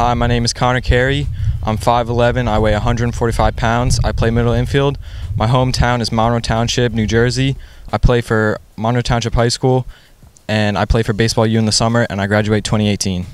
Hi, my name is Connor Carey. I'm 5'11. I weigh 145 pounds. I play middle infield. My hometown is Monroe Township, New Jersey. I play for Monroe Township High School, and I play for Baseball U in the summer, and I graduate 2018.